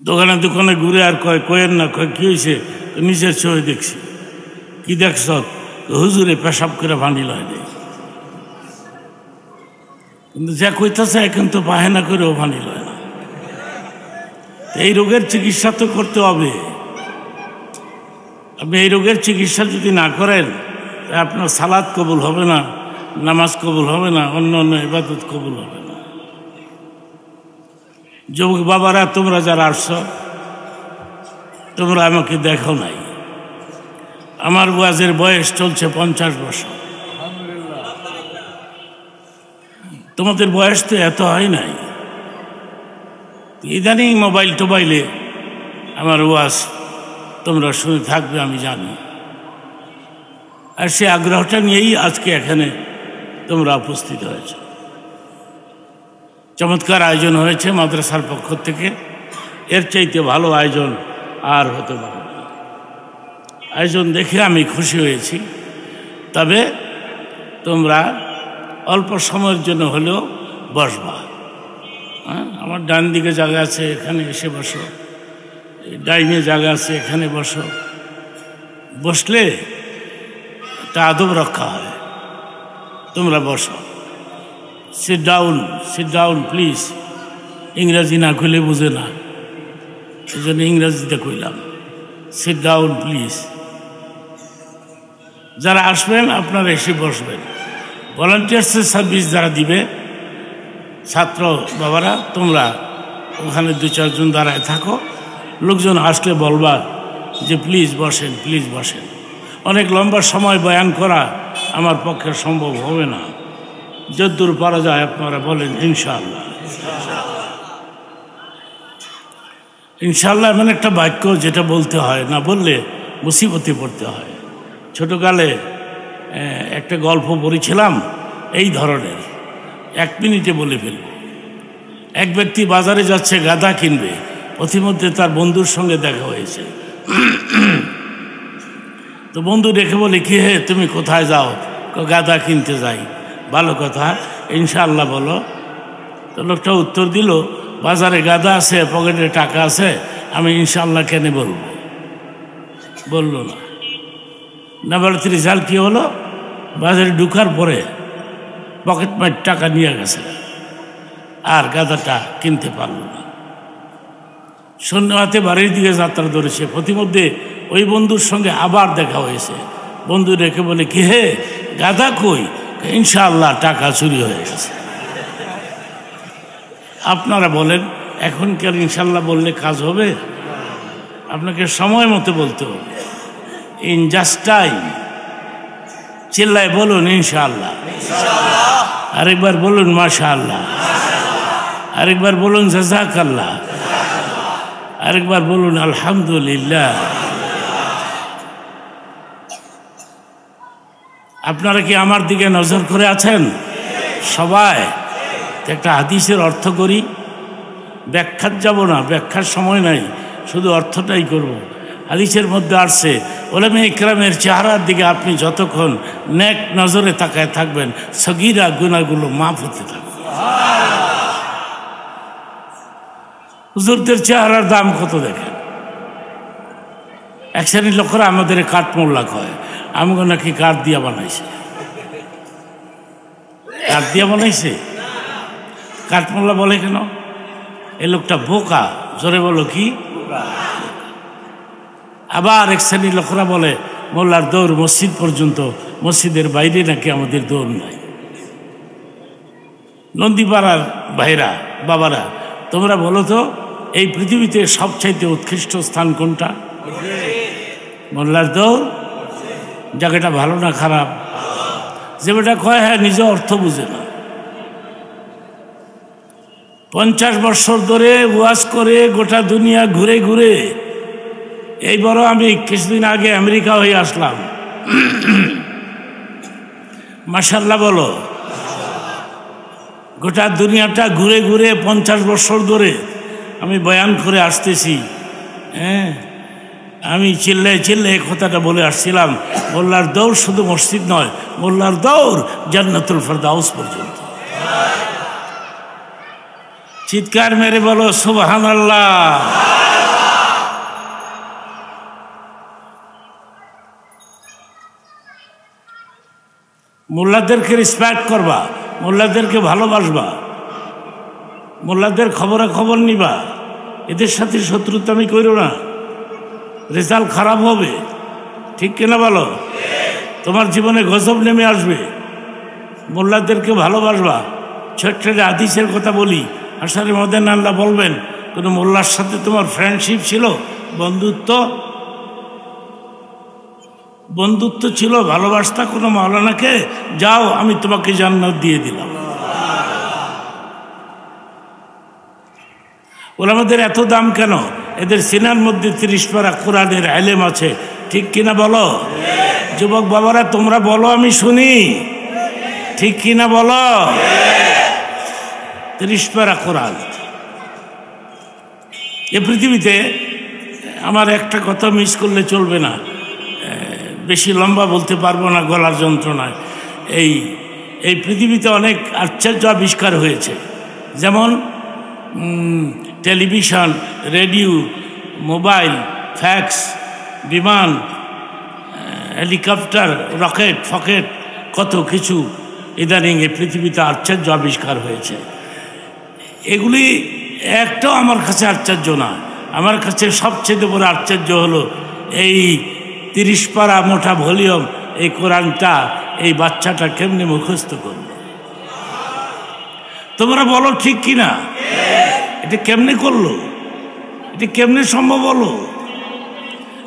দোকানে দোকানে ঘুরে আর কয়, কয়েন না, কয়, কী হয়েছে নিজের চোখে দেখছি। কি দেখছ? হুজুরে পেশাব করে ভানি লয় নেই কিন্তু যা কইতেছে এখন তো বাহেনা করেও ভানি লয় না। এই রোগের চিকিৎসা তো করতে হবে। আপনি এই রোগের চিকিৎসা যদি না করেন আপনার সালাদ কবুল হবে না, নামাজ কবুল হবে না অন্য অন্য ইবাদত কবুল হবে না। যুবক বাবারা, তোমরা যারা আসছ, তোমরা আমাকে দেখো নাই। আমার ওয়াজের বয়স চলছে পঞ্চাশ বছর। তোমাদের বয়স তো এত হয় নাই। ইদানিং মোবাইল টোবাইলে আমার ওয়াজ তোমরা শুনে থাকবে, আমি জানি। আর সে আগ্রহটা নিয়েই আজকে এখানে তোমরা উপস্থিত হয়েছ। চমৎকার আয়োজন হয়েছে মাদ্রাসার পক্ষ থেকে। এর চাইতে ভালো আয়োজন আর হতে পারে আয়োজন দেখে আমি খুশি হয়েছি। তবে তোমরা অল্প সময়ের জন্য হলেও বসবা। হ্যাঁ আমার ডান দিকে জায়গা আছে, এখানে এসে বসো। ডাইনে জায়গা আছে, এখানে বসো। বসলে একটা আদব রক্ষা হয়। তোমরা বসো। Sit down sit down please ইংরাজি না খুলে বুঝে না। এই জন্য ইংরাজিতে কইলাম সিট ডাউন প্লিজ যারা আসবেন, আপনারা এসে বসবেন। ভলান্টিয়ার্সের সার্ভিস যারা দিবে, ছাত্র বাবারা, তোমরা ওখানে দু চারজন দাঁড়ায় থাকো। লোকজন আসলে বলবা যে প্লিজ বসেন প্লিজ বসেন। অনেক লম্বা সময় বয়ান করা আমার পক্ষে সম্ভব হবে না। যদ্দূর পারা যায় আপনারা বলেন, ইনশাআল্লাহ। ইনশাআল্লাহ এমন একটা বাক্য যেটা বলতে হয়, না বললে মুসিবতে পড়তে হয়। ছোটোকালে একটা গল্প পড়েছিলাম, এই ধরনের। এক মিনিটে বলে ফেলব। এক ব্যক্তি বাজারে যাচ্ছে, গাদা কিনবে। পথিমধ্যে তার বন্ধুর সঙ্গে দেখা হয়েছে। তো বন্ধু রেখে বলে, কি হে, তুমি কোথায় যাও? গাদা কিনতে যাই। ভালো কথা, ইনশাআল্লাহ বলো। তো লোকটা উত্তর দিল, বাজারে গাদা আছে, পকেটে টাকা আছে, আমি ইনশাআল্লাহ কেন বলব। বলল না। না বলতে রেজাল্ট কী হলো? বাজারে ঢুকার পরে পকেট মার টাকা নিয়ে গেছে। আর গাদাটা কিনতে পারল না। সন্ধ্যাতে বাড়ির দিকে যাত্রা ধরেছে। প্রতিমধ্যে ওই বন্ধুর সঙ্গে আবার দেখা হয়েছে। বন্ধু রেখে বলে, কি হে? গাদা কই? ইনশাআল্লাহ টাকা চুরি হয়ে গেছে। আপনারা বলেন এখনকার ইনশাল্লাহ বললে কাজ হবে? আপনাকে সময় মতো বলতে হবে। ইন জাস্ট টাইম চিল্লায় বলুন, ইনশাআল্লাহ। আরেকবার বলুন মাশা আল্লাহ আরেকবার বলুন জাজাক আল্লাহ আরেকবার বলুন, আলহামদুলিল্লাহ। আপনারা কি আমার দিকে নজর করে আছেন? সবাই, একটা হাদিসের অর্থ করি, ব্যাখ্যার যাব না, ব্যাখ্যার সময় নাই, শুধু অর্থটাই করব। হাদিসের মধ্যে আসছে, ওলামে ইকরামের চেহারার দিকে আপনি যতক্ষণ নেক নজরে তাকায় থাকবেন, সগিরা গুণাগুলো মাফ হতে থাকবে। হুজুরদের চেহারার দাম কত দেখেন? এক শ্রেণির লোকেরা আমাদের কাঠমোল্লা কয় আমাকে নাকি কাঠ দিয়া বানাইছে। কাঠ দিয়া বানাইছে? কাঠমোল্লা বলে কেন? এই লোকটা বোকা, জোরে বলো কি? আবার এক শ্রেণির লোকরা বলে, মোল্লার দৌড় মসজিদ পর্যন্ত, মসজিদের বাইরে নাকি আমাদের দৌড় নাই। নন্দীপাড়ার ভাইরা, বাবারা, তোমরা বলো তো, এই পৃথিবীতে সবচাইতে উৎকৃষ্ট স্থান কোনটা? মোল্লার দৌড় জায়গাটা ভালো না খারাপ? যে বেটা কয় হ্যাঁ নিজে অর্থ বুঝে না। পঞ্চাশ বছর ধরে ওয়াজ করে গোটা দুনিয়া ঘুরে ঘুরে। এই বড় আমি কিছুদিন আগে আমেরিকা হয়ে আসলাম। মাসাল্লাহ বলো। গোটা দুনিয়াটা ঘুরে ঘুরে পঞ্চাশ বছর ধরে আমি বয়ান করে আসতেছি। হ্যাঁ? আমি চিল্লাই চিল্লায় কথাটা বলে আসছিলাম, মোল্লার দৌড় শুধু মসজিদ নয়, মোল্লার দৌড় জান্নাতুল ফরদাউস পর্যন্ত। চিৎকার মেরে বলো সুবাহান আল্লাহ মোল্লাদেরকে রেসপেক্ট করবা, মোল্লাদেরকে ভালোবাসবা, মোল্লাদের খবরাখবর নিবা, এদের সাথে শত্রুতা আমি করি না। রেজাল্ট খারাপ হবে। ঠিক কিনা বলো? তোমার জীবনে গজব নেমে আসবে। মোল্লাদেরকে ভালোবাসবা। ছোট্ট আদিসের কথা বলি। আসারের মধ্যে আল্লাহ বলবেন। কোনো মোল্লার সাথে তোমার ফ্রেন্ডশিপ ছিল, বন্ধুত্ব? বন্ধুত্ব ছিল, ভালোবাসতা কোনো মাওলানাকে? যাও, আমি তোমাকে জান্নাত দিয়ে দিলাম। ওলামাদের এত দাম কেন? এদের সিনার মধ্যে তিরিশ পারা কোরআনের আলেম আছে। ঠিক কিনা বলো? যুবক বাবারা, তোমরা বলো, আমি শুনি। ঠিক কিনা বলো? তিরিশ পারা কোরআন। এ পৃথিবীতে আমার একটা কথা মিস করলে চলবে না। বেশি লম্বা বলতে পারব না, গলার যন্ত্রণায়। এই এই পৃথিবীতে অনেক আশ্চর্য আবিষ্কার হয়েছে। যেমন টেলিভিশন, রেডিও, মোবাইল, ফ্যাক্স, বিমান হেলিকপ্টার, রকেট, ফকেট, কত কিছু ইদানিং এই পৃথিবীতে আশ্চর্য আবিষ্কার হয়েছে। এগুলি একটাও আমার কাছে আশ্চর্য না। আমার কাছে সবচেয়ে বড় আশ্চর্য হলো এই তিরিশ পারা মোটা ভলিউম, এই কোরআনটা, এই বাচ্চাটা কেমনে মুখস্থ করল তোমরা বলো ঠিক কিনা? এটা কেমনে করল? এটা কেমনে সম্ভব হলো?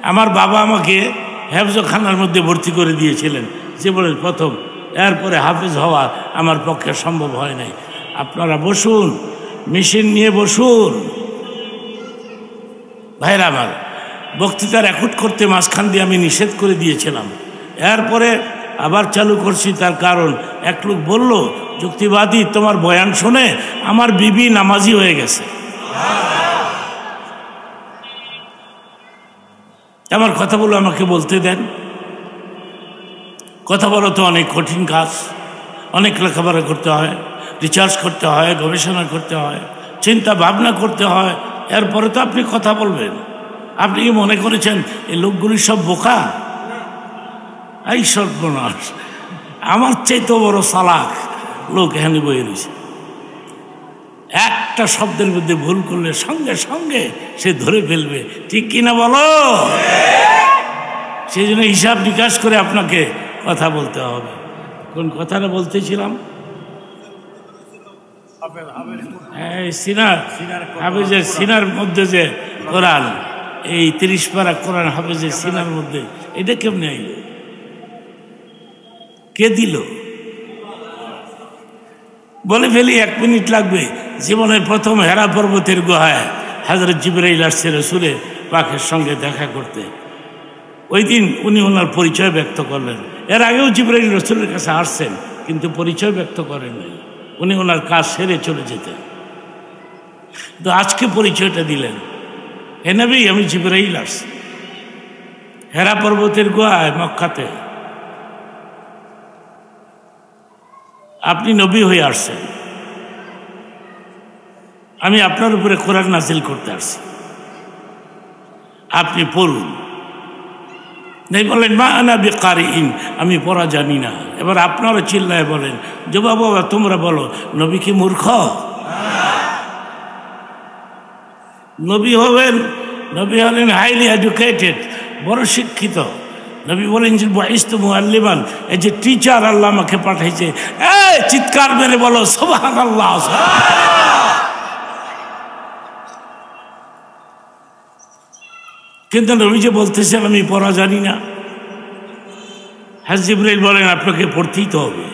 আমার বাবা আমাকে হেফজখানার মধ্যে ভর্তি করে দিয়েছিলেন। যে জীবনের প্রথম, এরপরে হাফেজ হওয়া আমার পক্ষে সম্ভব হয় নাই। আপনারা বসুন, মেশিন নিয়ে বসুন। ভাইরা আমার বক্তৃতা রেকর্ড করতে মাঝখান দিয়ে আমি নিষেধ করে দিয়েছিলাম। এরপরে আবার চালু করছি তার কারণ। এক লোক বলল, যুক্তিবাদী, তোমার বয়ান শুনে আমার বিবি নামাজি হয়ে গেছে। আমার কথাগুলো আমাকে বলতে দেন। কথা বলো তো অনেক কঠিন কাজ। অনেক লেখাপড়া করতে হয় রিচার্জ করতে হয়, গবেষণা করতে হয়, চিন্তা ভাবনা করতে হয়। এরপরে তো আপনি কথা বলবেন। আপনি কি মনে করেছেন, এই লোকগুলি সব বোকা? এই সর্বনাশ। আমার চাইতে বড় সালাক লোক এখানে বয়ে রয়েছে। একটা শব্দের মধ্যে ভুল করলে সঙ্গে সঙ্গে সে ধরে ফেলবে। ঠিক কিনা বলো? সেই জন্য হিসাব নিকাশ করে আপনাকে কথা বলতে হবে। কোন কথাটা বলতেছিলাম? সিনার হাফেজের সিনার মধ্যে যে কোরআন এই তিরিশ পারা কোরআন হাফেজের সিনার মধ্যে এটা কেমনে আইল? কে দিল? বলে ফেলি, এক মিনিট লাগবে। জীবনের প্রথম হেরা পর্বতের গুহায় হাজরত জিবরাইল আসছে রসুলের পাখের সঙ্গে দেখা করতে। ওই দিন উনি ওনার পরিচয় ব্যক্ত করলেন। এর আগেও জিবরাইল রসুলের কাছে আসছেন, কিন্তু পরিচয় ব্যক্ত করেন নাই। উনি ওনার কাজ সেরে চলে যেতেন। তো আজকে পরিচয়টা দিলেন। এ নেবেই আমি জিবরাইল আসছি। হেরা পর্বতের গোয়ায় মক্কাতে আপনি নবী হয়ে আসছেন। আমি আপনার উপরে কোরআন নাজিল করতে আসছি। আপনি পড়ুন। নেই বলেন, মা আনা বেকারি ইন আমি পড়া জানি না। এবার আপনারা চিল্লায় বলেন, জবা বাবা, তোমরা বলো, নবী কি মূর্খ? নবী হবেন, নবী হলেন হাইলি এডুকেটেড বড় শিক্ষিত। নবী বলেন যে বয়স তো মুআল্লিমান, এই যে টিচার আল্লাহ আমাকে পাঠাইছে, এই চিৎকার মেরে বলো সোহান আল্লাহ কিন্তু নবী যে বলতেছেন আমি পড়া জানি না। হাজিব্রাইল বলেন, আপনাকে পড়তেই তো হবে।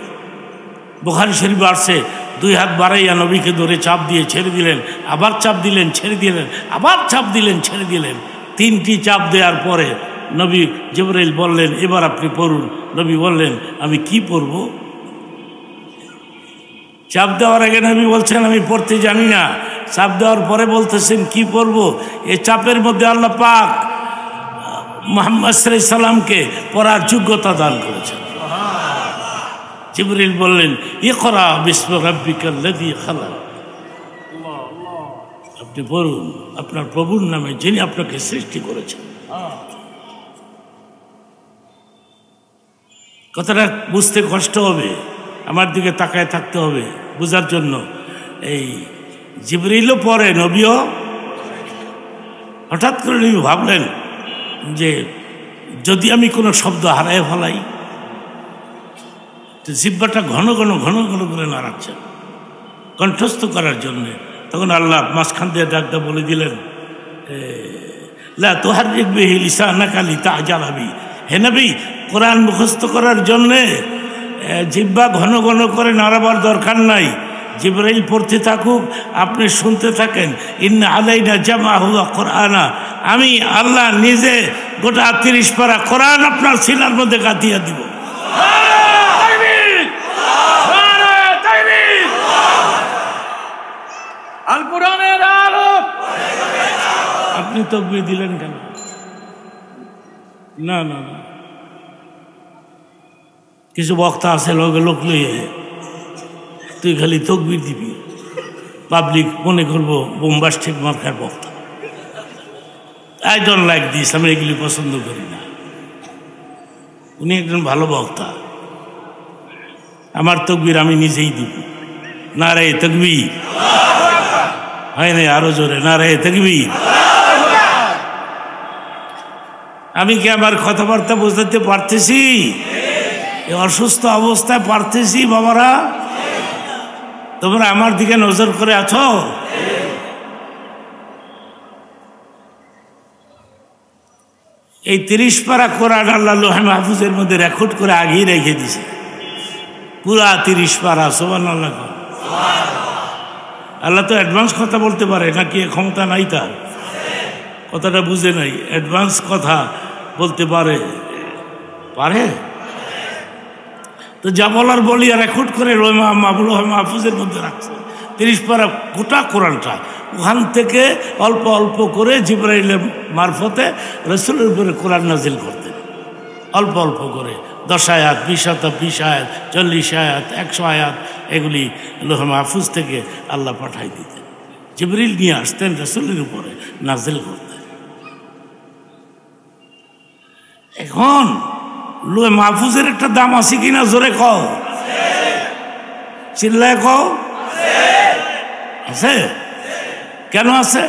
বোখারি শরীফ আসছে, দুই হাত বাড়াইয়া নবীকে ধরে চাপ দিয়ে ছেড়ে দিলেন, আবার চাপ দিলেন, ছেড়ে দিলেন, আবার চাপ দিলেন, ছেড়ে দিলেন। তিনটি চাপ দেওয়ার পরে নবী জিবরাইল বললেন, এবার আপনি পড়ুন। নবী বললেন, আমি কি পড়ব? চাপ দেওয়ার আগে নবী বলছেন, আমি পড়তে জানি না। চাপ দেওয়ার পরে বলতেছেন, কি পড়ব? এই চাপের মধ্যে আল্লাহ পাক মোহাম্মদ সাল্লামকে পড়ার যোগ্যতা দান করেছেন। জিবরিল বললেন ই করা বিশ্ব রব্বিকাল্লাদি খালা আপনি পড়ুন, আপনার প্রভুর নামে যিনি আপনাকে সৃষ্টি করেছেন। কথাটা বুঝতে কষ্ট হবে, আমার দিকে তাকায় থাকতে হবে বোঝার জন্য। এই জিবরিলও পরে, নবীও? হঠাৎ করে নবী ভাবলেন যে যদি আমি কোনো শব্দ হারায় ফেলাই, তো জিব্বাটা ঘন ঘন ঘন ঘন করে নাড়াচ্ছেন কণ্ঠস্থ করার জন্যে। তখন আল্লাহ মাঝখান দিয়ে ডাকটা বলে দিলেন লা তোহার দেখবে হিলিসা না কালি তা জ্বালাবি হে নবী, কোরআন মুখস্থ করার জন্যে জিব্বা ঘন ঘন করে নাড়াবার দরকার নাই। জিব্রাইল পড়তে থাকুক, আপনি শুনতে থাকেন, ইন্না আলাইনা জামা হুয়া কোরআনা। আমি আল্লাহ নিজে গোটা তিরিশ পারা কোরআন আপনার শিলার মধ্যে গাঁথিয়া দিব। আপনি তকবির দিলেন কেন? না না না। কিছু বক্তা আছে লগে লোক লইয়ে তুই খালি তকবির দিবি। পাবলিক মনে করব বোম্বাস্টিক মার্কার বক্তা। আই ডোন্ট লাইক দিস, আমি এগুলি পছন্দ করি না। উনি একজন ভালো বক্তা। আমার তকবির আমি নিজেই দিব। না রে তকবি হয় নাই, আরও জোরে না রে তকবির। আমি কি আমার কথাবার্তা বোঝাতে পারতেছি? অসুস্থ অবস্থায় পারতেছি বাবারা? তোমরা আমার দিকে নজর করে আছো? এই তিরিশ পারা কোরআন আল্লাহ লোহা মাহফুজের মধ্যে রেকর্ড করে আগেই রেখে দিছে। পুরা তিরিশ পারা সোমান আল্লাহ আল্লাহ তো অ্যাডভান্স কথা বলতে পারে, নাকি ক্ষমতা নাই তার? কথাটা বুঝে নাই। অ্যাডভান্স কথা। বলতে পারে? পারে? তো যা বলার বলি আর রেকর্ড করে রহিমা মাহবুল মাহফুজের মধ্যে রাখছে। তিরিশ পারা গোটা কোরআনটা। ওখান থেকে অল্প অল্প করে জিব্রাইলের মারফতে রসুলের উপরে কোরআন নাজিল করতেন। অল্প অল্প করে। দশ আয়াত, বিশ আয়াত বিশ আয়াত, চল্লিশ আয়াত, একশো আয়াত এগুলি লোহ মাহফুজ থেকে আল্লাহ পাঠাই দিতেন। জিবরিল নিয়ে আসতেন রসুলের উপরে নাজিল করতেন। এখন লোহে মাহফুজের একটা দাম আছে কিনা জোরে কও। চিল্লায় কও। আছে? কেন আছে?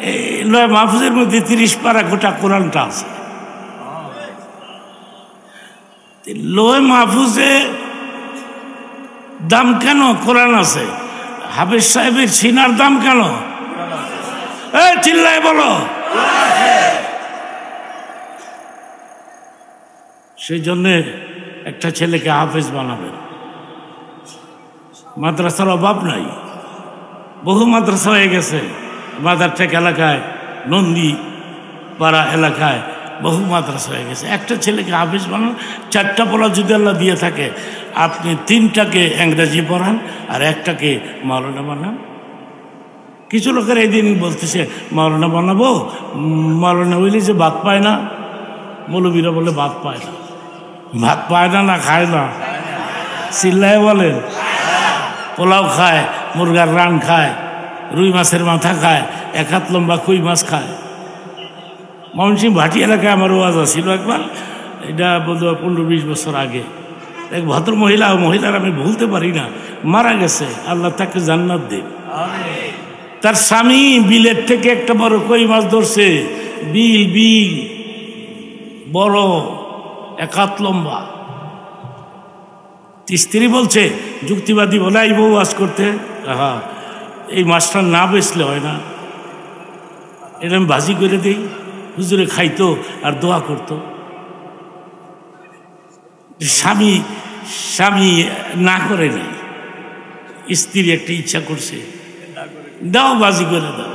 এই লোহে মাহফুজের মধ্যে তিরিশ পারা গোটা কোরআনটা আছে। লোহে মাহফুজে দাম কেন কোরআন আছে? হাফিজ সাহেবের সিনার দাম কেন? এ চিল্লায় বলো। সেই জন্যে একটা ছেলেকে হাফেজ বানাবেন মাদ্রাসার অভাব নাই। বহু মাদ্রাসা হয়ে গেছে। মাদারটেক এলাকায়, নন্দী পাড়া এলাকায় বহু মাদ্রাসা হয়ে গেছে। একটা ছেলেকে হাফেজ বানান, চারটা পড়া যদি আল্লাহ দিয়ে থাকে, আপনি তিনটাকে ইংরেজি পড়ান আর একটাকে মাওলানা বানান। কিছু লোকের এই দিন বলতেছে, মাওলানা বানাবো? মাওলানা হইলে যে ভাত পায় না। মৌলবীরা বলে ভাত পায় না। ভাত পায় না না খায় না। চিল্লায় বলেন পোলাও খায়, মুরগার রান খায়, রুই মাছের মাথা খায়, এক হাত লম্বা কুই মাছ খায়। ময়মনসিং ভাটি এলাকায় আমার ওয়াজ ছিল একবার, এটা বোধহয় পনেরো বিশ বছর আগে। এক ভদ্র মহিলা মহিলার আমি ভুলতে পারি না, মারা গেছে, আল্লাহ তাকে জান্নাত দেব তার স্বামী বিলের থেকে একটা বড় কই মাছ ধরছে, বিল বিল, বড়। একাত লম্বা স্ত্রী বলছে, যুক্তিবাদী বলে এই বউ আজ করতে। হ্যাঁ এই মাছটা না বেচলে হয় না। এটা আমি ভাজি করে দিই, হুজুরে খাইতো আর দোয়া করতো। স্বামী স্বামী না করে নাই। স্ত্রী একটা ইচ্ছা করছে, দাও বাজি করে দাও।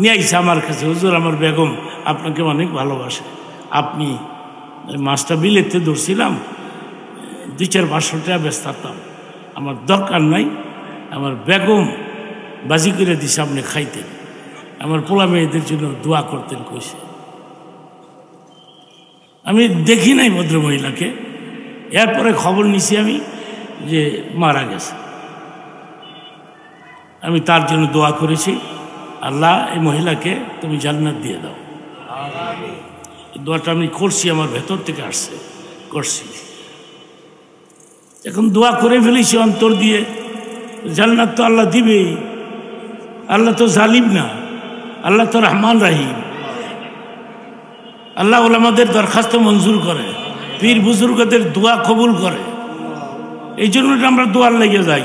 নিয়ে আইসা আমার কাছে, হুজুর, আমার বেগম আপনাকে অনেক ভালোবাসে। আপনি মাছটা বিলেতে ধরছিলাম, দুই চার পাঁচশো টাকা ব্যস্ত থাকতাম। আমার দরকার নাই, আমার বেগম বাজি করে দিছে আপনি খাইতেন আমার পোলা মেয়েদের জন্য দোয়া করতেন কইছে। আমি দেখি নাই ভদ্র মহিলাকে এরপরে খবর নিছি আমি যে মারা গেছে। আমি তার জন্য দোয়া করেছি, আল্লাহ এই মহিলাকে তুমি জান্নাত দিয়ে দাও। দোয়াটা আমি করছি, আমার ভেতর থেকে আসছে, করছি। এখন দোয়া করে ফেলেছি অন্তর দিয়ে। জান্নাত তো আল্লাহ দিবেই। আল্লাহ তো জালিম না, আল্লাহ তো রহমান রাহিম। আল্লাহ ওলামাদের দরখাস্ত মঞ্জুর করে, পীর বুজুর্গদের দোয়া কবুল করে। এই জন্য আমরা দোয়ার লেগে যাই।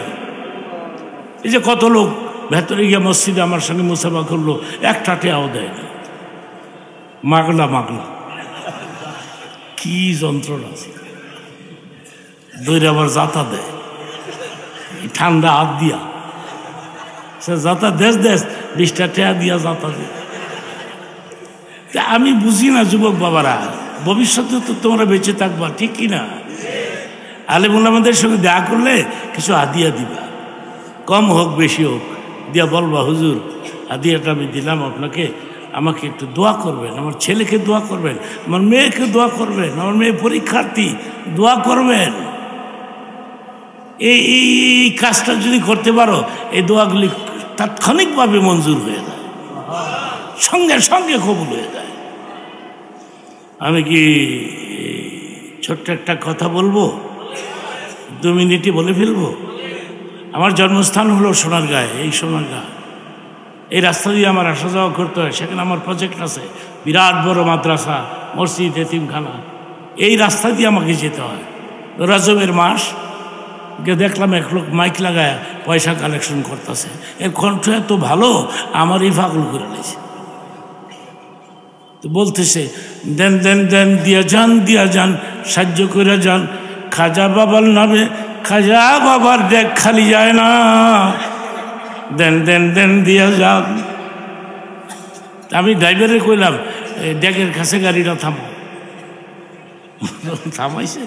এই যে কত লোক ভেতরে গিয়ে মসজিদে আমার সঙ্গে মুসাফা করল, একটা টেয়াও দেয় না। মাগলা মাগলা। কি যন্ত্রণা? দৈরে আবার যাতা দেয়। ঠান্ডা হাত দিয়া। সে যাতা দেশ দেশ, বিশটা টেয়া দিয়া যাতা দেয়। তা আমি বুঝি না, যুবক বাবারা, ভবিষ্যতে তো তোমরা বেঁচে থাকবা, ঠিক কি না? আলেমুল আমাদের সঙ্গে দেখা করলে কিছু আদিয়া দিবা। কম হোক, বেশি হোক। দিয়া বলবা, হুজুর আদিয়াটা আমি দিলাম আপনাকে। আমাকে একটু দোয়া করবেন, আমার ছেলেকে দোয়া করবেন, আমার মেয়েকে দোয়া করবেন, আমার মেয়ে পরীক্ষার্থী, দোয়া করবেন। এই এই কাজটা যদি করতে পারো, এই দোয়াগুলি তাৎক্ষণিকভাবে মঞ্জুর হয়ে যায়। সঙ্গে সঙ্গে কবুল হয়ে যায়। আমি কি ছোট্ট একটা কথা বলব? দু মিনিটই বলে ফেলব? আমার জন্মস্থান হলো সোনারগাঁয়ে এই সোনারগাঁ এই রাস্তা দিয়ে আমার আসা যাওয়া করতে হয়। সেখানে আমার প্রজেক্ট আছে। বিরাট বড় মাদ্রাসা, মসজিদ, এতিমখানা। এই রাস্তা দিয়ে আমাকে যেতে হয়। রজবের মাস, গিয়ে দেখলাম এক লোক মাইক লাগায় পয়সা কালেকশন করতেছে। এর কণ্ঠ এত ভালো, আমার এই পাগল করে নিয়েছে। তো বলতেছে, দেন দেন দেন, দিয়া যান দিয়া যান, সাহায্য করে যান। খাজা বাবার নামে, খাজা বাবার দেখ খালি যায় না। দেন দেন দেন, দিয়া যান আমি ড্রাইভারে কইলাম ডেকের কাছে গাড়িটা থামো। থামাইছে।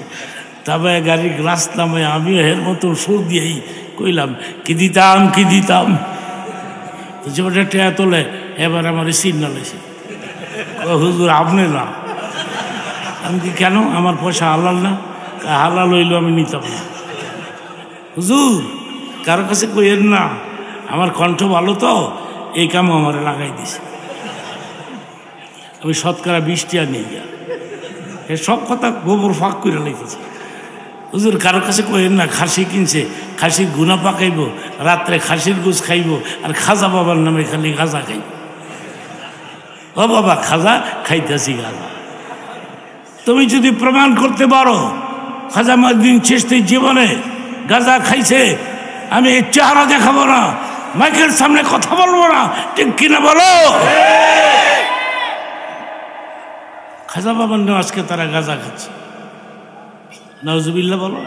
তবে গাড়ির গ্লাস নামে আমি এর মতো সুর দিয়েই কইলাম, কি দিতাম কি দিতাম? ওটা টেয়া তোলে, এবার আমার সিগনাল এসে। হুজুর, আপনি না। আমি কি কেন? আমার পয়সা হালাল না? হালাল হইলেও আমি নিতাম না। হুজুর, কারও কাছে কইেন না। আমার কণ্ঠ ভালো তো, এই কাম আমার লাগাই দিছে। আমি শতকরা বৃষ্টিয়া নিয়ে গিয়া এ সব কথা গোবর ফাঁক করে লিখেছে। হুজুর কারও কাছে কইেন না, খাসি কিনছে, খাসির গুনা পাকাইব, রাত্রে খাসির গুছ খাইব, আর খাজা বাবার নামে খালি গাজা খাইব। ও বাবা, খাজা খাইতেছি গাজা। তুমি যদি প্রমাণ করতে পারো, খাজা মাদ্দিন চেষ্টি জীবনে গাজা খাইছে, আমি চেহারা দেখাবো না। মাইকের সামনে কথা বলব না, ঠিক কিনা বলো? খাজা বাবার আজকে তারা গাঁজা খাচ্ছে। নজুবিল্লা বলো।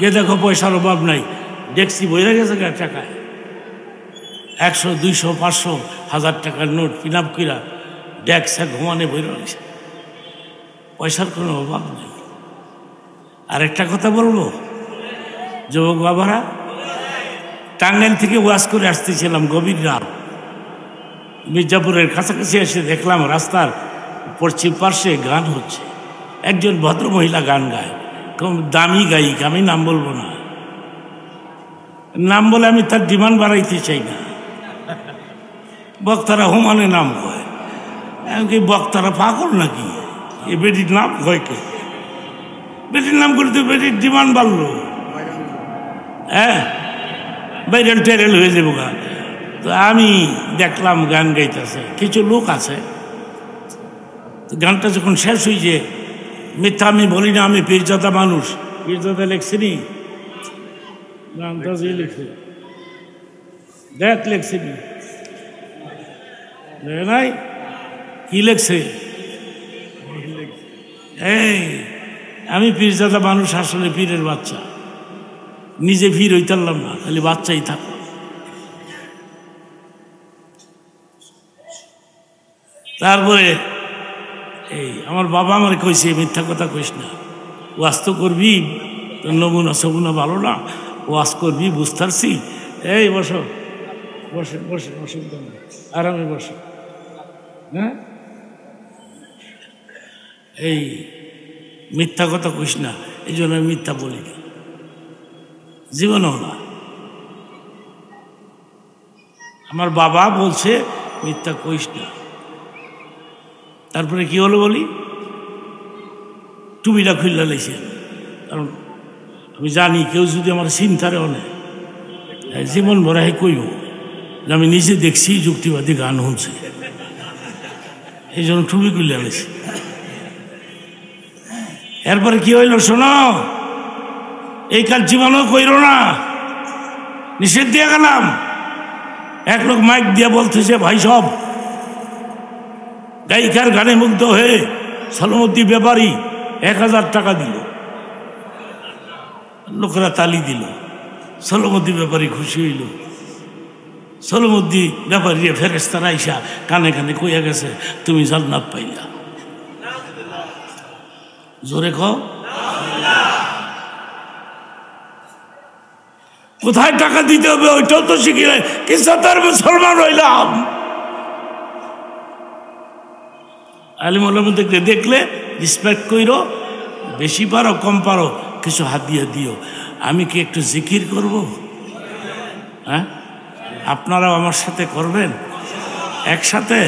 গে দেখো পয়সার অভাব নাই। ডেক্সি বইরা গেছে গা টাকায়। একশো, দুইশো, পাঁচশো, হাজার টাকার নোট, পিনাপ কিরা ডেক্সে ঘুমানে বইরা রয়েছে পয়সার কোনো অভাব নেই। আর একটা কথা বলব? যুবক বাবারা টাঙ্গাইল থেকে ওয়াজ করে আসতেছিলাম, গভীর রাত। মির্জাপুরের কাছাকাছি এসে দেখলাম রাস্তার পশ্চিম পার্শ্বে গান হচ্ছে। একজন ভদ্র মহিলা গান গায়। দামি গায়িক, আমি নাম বলব না। নাম বলে আমি তার ডিমান্ড বাড়াইতে চাই না। বক্তারা হুমানে নাম কয়। এমনকি বক্তারা পাগল নাকি? এ বেটির নাম কয় কে? বেটির নাম করতে বেটির ডিমান্ড বাড়লো। হ্যাঁ? ভাইরাল টেরেল হয়ে যাব গা। তো আমি দেখলাম গান গাইতেছে। কিছু লোক আছে। গানটা যখন শেষ হয়েছে মিথ্যা আমি বলি না আমি পীরজাদা মানুষ। পীরজাদা লেখছিনি গানটা যে লিখছে। দেখ লেখছিনি দেখে নাই? কি লেখছে? এই আমি পীরজাদা মানুষ আসলে পীরের বাচ্চা। নিজে ভিড় হইতারলাম না, খালি বাচ্চাই থাকো। তারপরে, এই আমার বাবা আমার কইছে, মিথ্যা কথা কইস না। ওয়াজ তো করবি, তোর নমুনা সবুনা ভালো না, ওয়াজ করবি বুঝতে পারছি এই, বসো। বসে বসে নেই আরামে বসো। হ্যাঁ? এই, মিথ্যা কথা কইস না, এই জন্য আমি মিথ্যা বলি না। জীবনেও না। আমার বাবা বলছে, মিথ্যা কইস না। তারপরে কি হলো বলি? টুবিটা খুললা লাইছে। কারণ আমি জানি কেউ যদি আমার চিন্তারে অনেক জীবন ভরা হে কইব আমি নিজে দেখছি যুক্তিবাদী গান শুনছি। এই জন্য টুপি করলে আনেছি এরপরে কি হইল শোনো? এই কাজ জীবনও কইর না। নিষেধ দিয়ে গেলাম। এক লোক মাইক দিয়ে বলতেছে, ভাই সব, গায়িকার গানে মুগ্ধ হয়ে সলমতি ব্যাপারী এক হাজার টাকা দিল। লোকেরা তালি দিল। সলমতি ব্যাপারী খুশি হইল। সলমতি ব্যাপারী ফেরেস্তারা আইসা কানে কানে কইয়া গেছে, তুমি জান্নাত পাইলা। জোরে কও কোথায় টাকা দিতে হবে? ওইটাও তো শিখি নাই। কিন্তু তার মুসলমান রইলাম আলিম আলমদেরকে দেখলে রিসপেক্ট কইরো, বেশি পারো, কম পারো, কিছু হাত দিয়ে দিও। আমি কি একটু জিকির করব? হ্যাঁ? আপনারাও আমার সাথে করবেন? একসাথে?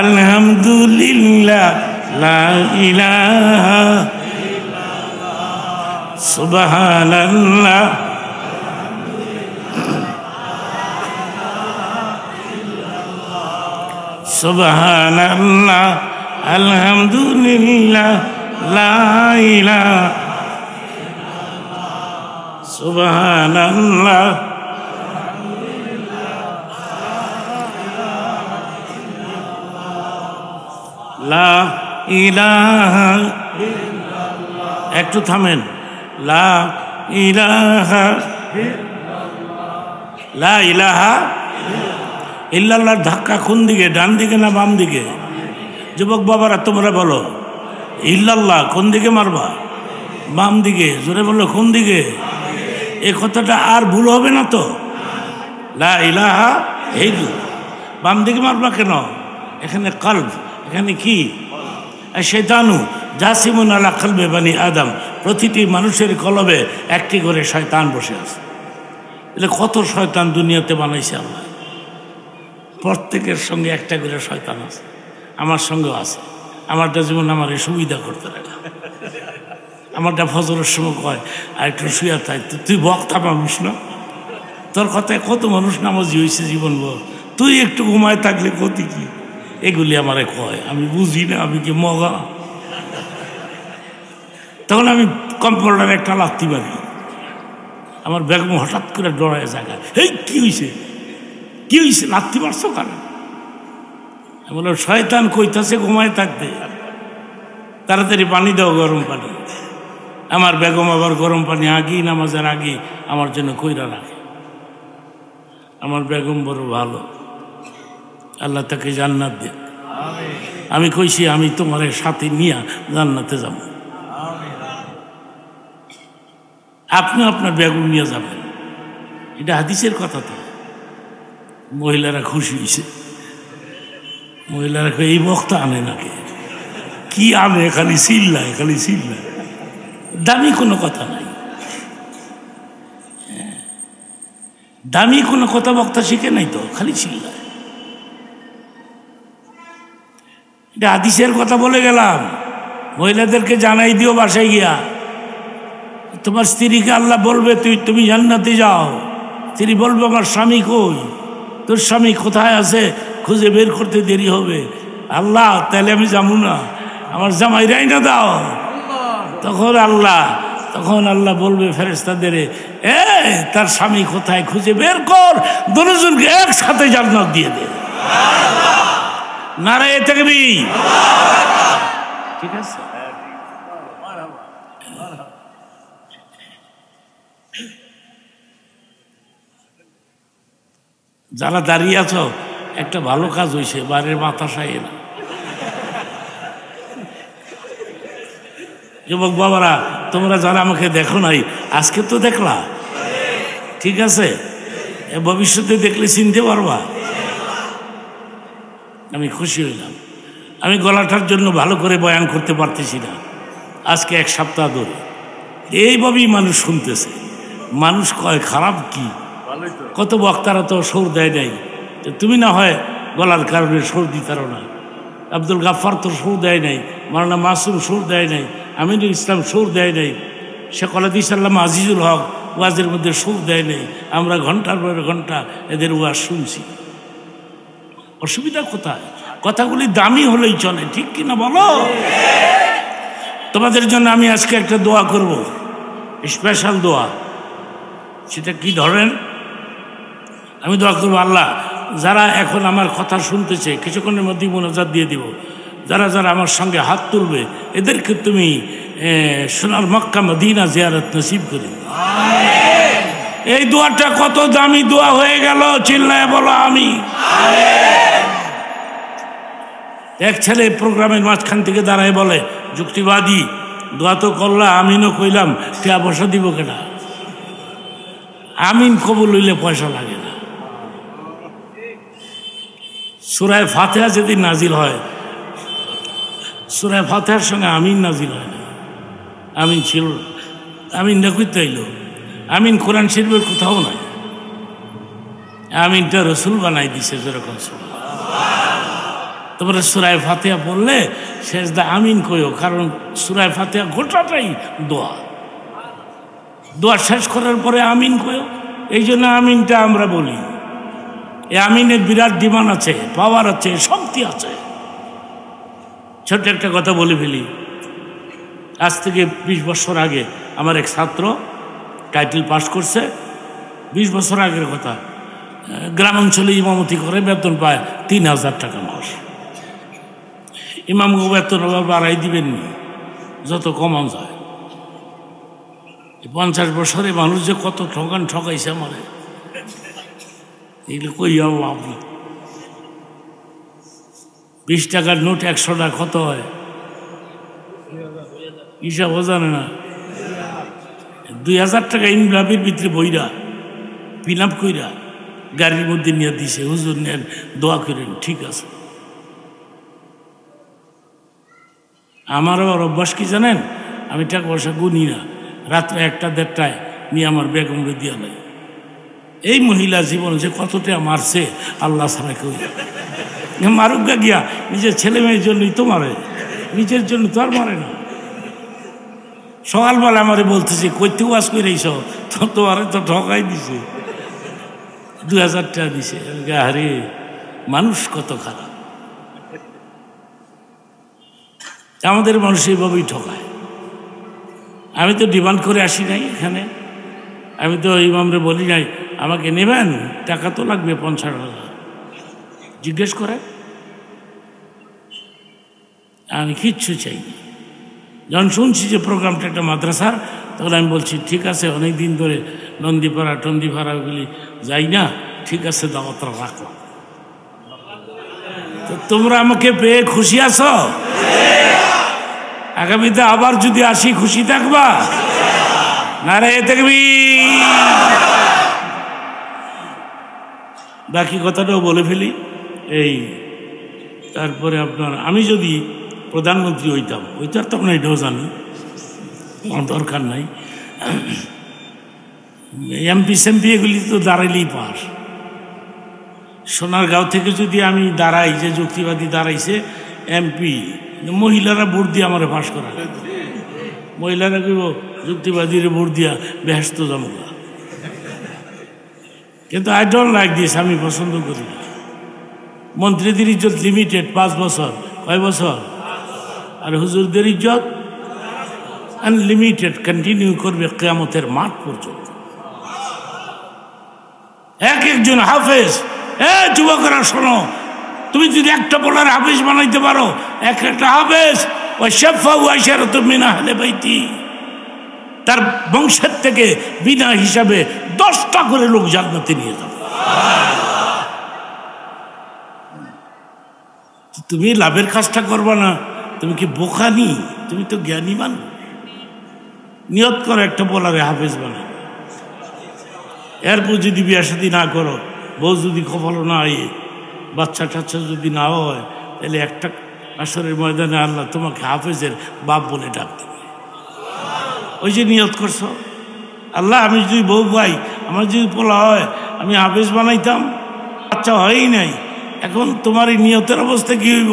আলহামদুলিল্লাহ, লা সুবহান সুবহান আলহামদুলিল্লাহ লা ইলাহা। সুবহান আল্লাহ লা ইলাহা। একটু থামেন। লা ইলাহা লা ইলাহা ইল্লাল্লাহর ধাক্কা কোন দিকে? ডান দিকে না বাম দিকে? যুবক বাবারা, তোমরা বলো, ইল্লাল্লাহ, কোন দিকে মারবা? বাম দিকে, জোরে বলল কোন দিকে? এই কথাটা আর ভুল হবে না তো? লা ইলাহা দু বাম দিকে মারবা কেন? এখানে কল্ব, এখানে কি? শেতানু জাসিমুন আলা কলবে বানি আদম। প্রতিটি মানুষের কলবে একটি করে শয়তান বসে আছে। এটা কত শয়তান দুনিয়াতে বানাইছে আল্লাহ? প্রত্যেকের সঙ্গে একটা করে শয়তান আছে। আমার সঙ্গেও আছে। আমারটা যেমন আমার সুবিধা করতে লাগে আমারটা ফজরের সময় কয়, আর একটু শুয়ে থাক। তুই বক্তা মানুষ না? তোর কথায় কত মানুষ নামাজি হয়েছে জীবন বল তুই একটু ঘুমায় থাকলে ক্ষতি কি? এগুলি আমারে কয়। আমি বুঝি না, আমি কি মগা? তখন আমি কম্পিউটারে একটা লাত্তি মারি আমার বেগম হঠাৎ করে ডরায় জায়গা এই কি হয়েছে কি হয়েছে লাত্তি মারছো আমি বললাম, শয়তান কইতাছে ঘুমায় থাকতে। তাড়াতাড়ি পানি দাও গরম পানি। আমার বেগম আবার গরম পানি আগেই নামাজের আগে আমার জন্য কইরা রাখে। আমার বেগম বড় ভালো। আল্লাহ তাকে জান্নাত দেন আমি কইছি, আমি তোমার সাথে নিয়ে জান্নাতে যাব। আপনি আপনার বেগুন নিয়ে যাবেন। এটা হাদিসের কথা তো। মহিলারা খুশি হয়েছে। মহিলারা এই বক্তা আনে নাকি? কি আনে? খালি চিল্লায় খালি চিল্লায় দামি কোনো কথা নাই। হ্যাঁ। দামি কোনো কথা বক্তা শিখে নাই তো, খালি চিল্লায় এটা হাদিসের কথা বলে গেলাম। মহিলাদেরকে জানাই দিও বাসায় গিয়া। তোমার স্ত্রীকে আল্লাহ বলবে তুই তুমি জান্নাতে যাও। স্ত্রী বলবে আমার স্বামী কই? তোর স্বামী কোথায় আছে? খুঁজে বের করতে দেরি হবে। আল্লাহ তাহলে আমি যাব না। আমার জামাইরাই না দাও। তখন আল্লাহ তখন আল্লাহ বলবে ফেরেস্তাদের এ তার স্বামী কোথায়? খুঁজে বের কর। দুজনকে একসাথে জান্নাত দিয়ে দে। নারায় থাকবি ঠিক আছে? যারা দাঁড়িয়ে আছো, একটা ভালো কাজ হয়েছে বাড়ির মাথা সাইয়ে না যুবক বাবারা, তোমরা যারা আমাকে দেখো নাই, আজকে তো দেখলা। ঠিক আছে? ভবিষ্যতে দেখলে চিনতে পারবা। আমি খুশি হইলাম। আমি গলাটার জন্য ভালো করে বয়ান করতে পারতেছি না। আজকে এক সপ্তাহ ধরে। এইভাবেই মানুষ শুনতেছে। মানুষ কয়, খারাপ কি? কত বক্তারা তো সুর দেয় নাই। তুমি না হয় গলার কারণে সুর দিতারো না। আব্দুল গাফার তো সুর দেয় নাই মারানা মাসুম সুর দেয় নাই, আমিনুল ইসলাম সুর দেয় নাই, শেখ আলাদি সাল্লাম আজিজুল হক ওয়াজের মধ্যে সুর দেয় নেই। আমরা ঘণ্টার পর ঘণ্টা এদের ওয়াজ শুনছি। অসুবিধা কোথায়? কথাগুলি দামি হলেই চলে, ঠিক কিনা বলো? তোমাদের জন্য আমি আজকে একটা দোয়া করব, স্পেশাল দোয়া। সেটা কি ধরেন? আমি দোয়া করব আল্লাহ যারা এখন আমার কথা শুনতেছে কিছুক্ষণের মধ্যেই মনোজাত দিয়ে দিব। যারা যারা আমার সঙ্গে হাত তুলবে এদেরকে তুমি সোনার মক্কা মদিনা জিয়ারত নসিব করি এই দোয়াটা কত দামি দোয়া হয়ে গেল চিল্লায় বলো আমি। এক ছেলে প্রোগ্রামের মাঝখান থেকে দাঁড়ায় বলে যুক্তিবাদী দোয়া তো করলা আমিনও কইলাম টিয়া পয়সা দিব কেনা? আমিন কবুল হইলে পয়সা লাগে না সুরায় ফাতেহা যেদিন নাজিল হয়, সুরায় ফাতেহার সঙ্গে আমিন নাজিল হয় না। আমিন ছিল। আমিন দেখতে এলো আমিন কোরআন শরীফের কোথাও নাই। আমিনটা রসুল বানাই দিছে যেরকম তারপরে সুরায় ফাতেহা পড়লে শেষদা আমিন কইও, কারণ সুরায় ফাতেহা গোটাটাই দোয়া। দোয়া শেষ করার পরে আমিন কইও, এই জন্য আমিনটা আমরা বলি। আমিনের বিরাট ডিমান্ড আছে পাওয়ার আছে শক্তি আছে। ছোট্ট একটা কথা বলে ফেলি। আজ থেকে বিশ বছর আগে আমার এক ছাত্র টাইটেল পাস করছে। বিশ বছর আগের কথা। আহ, গ্রাম অঞ্চলে ইমামতি করে বেতন পায় তিন হাজার টাকা মাস। ইমাম বেতন আবার বাড়াই দিবেন নি যত কমান যায়। পঞ্চাশ বছরে মানুষ যে কত ঠকান ঠকাইছে আমারে। এগুলো কই লাভ নেই বিশ টাকার নোট একশো টাকা কত হয়? হিসাবও জানে না। দুই হাজার টাকা ইনলাভের ভিতরে বইরা পিন আপ কইরা গাড়ির মধ্যে নিয়ে দিছে। হুজুর নেন, দোয়া করেন, ঠিক আছে। আমার আবার অভ্যাস কি জানেন? আমি টাকা পয়সা গুনি না। রাত্রে একটা দেড়টায় নিয়ে আমার বেগমরে দিয়া নাই এই মহিলা জীবন যে কতটা মারছে, আল্লাহ ছাড়া কেউ জানে মারুক গা গিয়া, নিজের ছেলে মেয়ের জন্যই তো মারে, নিজের জন্য তো আর মারে না। সকালবেলা আমারে বলতেছে কইতে ওয়াজ করে এইস তো তোমারে তো ঠকাই দিছে। দু হাজার টাকা দিছে। আরে, মানুষ কত খারাপ। আমাদের মানুষ এইভাবেই ঠকায়। আমি তো ডিমান্ড করে আসি নাই এখানে। আমি তো ইমামরে বলি নাই, আমাকে নেবেন, টাকা তো লাগবে পঞ্চাশ হাজার। জিজ্ঞেস করে। আমি কিচ্ছু চাই যখন শুনছি যে প্রোগ্রামটা একটা মাদ্রাসার, তখন আমি বলছি, ঠিক আছে অনেক দিন ধরে নন্দীপাড়া, টন্দিপাড়া ওগুলি যাই না, ঠিক আছে, দাওয়াতটা রাখলাম তো তোমরা আমাকে পেয়ে খুশি আছো? আগামীতে আবার যদি আসি, খুশি থাকবা? না রে দেখবি বাকি কথাটাও বলে ফেলি। এই, তারপরে আপনার, আমি যদি প্রধানমন্ত্রী হইতাম ওইটার তখন এটাও জানি আমার দরকার নাই। এমপি সেমপি এগুলি তো দাঁড়াইলেই পাস সোনারগাঁও থেকে যদি আমি দাঁড়াই, যে যুক্তিবাদী দাঁড়াইছে, এমপি, মহিলারা ভোট দিয়ে আমার পাশ করা মহিলারা কেউ যুক্তিবাদীর ভোট দিয়া ব্যস্ত জমা কিন্তু আই ডোন্ট লাইক দিস আমি পছন্দ করি না। মন্ত্রীদের ইজ্জত লিমিটেড পাঁচ বছর, কয় বছর? আর হুজুরদের ইজ্জত? আনলিমিটেড কন্টিনিউ করবে কেয়ামতের মাঠ পর্যন্ত। এক একজন হাফেজ, এ যুবকরা শোনো, তুমি যদি একটা বলার হাফেজ বানাইতে পারো, এক একটা হাফেজ, ওই শেফা ওয়াইশার তো মিনা হলে বাইতি। তার বংশের থেকে বিনা হিসাবে দশটা করে লোক জান্নাতে নিয়ে যাবে। তুমি লাভের কাজটা করবা না, তুমি কি বোকানি তুমি তো জ্ঞানী মান নিয়ত করো, একটা বলারে হাফেজ বানাবে এরপর যদি বিয়া সাথী না করো, বউ যদি কপালো না আয়ে বাচ্চা টাচ্চা যদি না হয়, তাহলে একটা আসরের ময়দানে আল্লাহ তোমাকে হাফেজের বাপ বলে ডাক দেবে ওই যে নিয়ত করছ? আল্লাহ, আমি যদি বউ পাই, আমার যদি পোলা হয়, আমি হাফেজ বানাইতাম? বাচ্চা হয়ই নাই। এখন তোমার এই নিয়তের অবস্থা কি হইব?